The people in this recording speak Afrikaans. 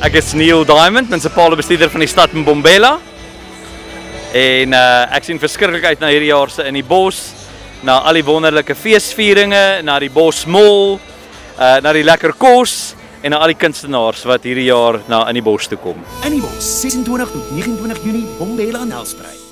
Ek is Neil Diamond, munisipale bestuurder van die stad Mbombela. En uh ek sien verskriklik uit na hierdie jaar se in die bos, na al die wonderlike feesvieringe, na die Bosmol, uh na die lekker kos en na al die kunstenaars wat hierdie jaar na in die bos toe kom. In die bos 26 tot 29 Junie Bombela Nelspruit.